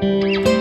Música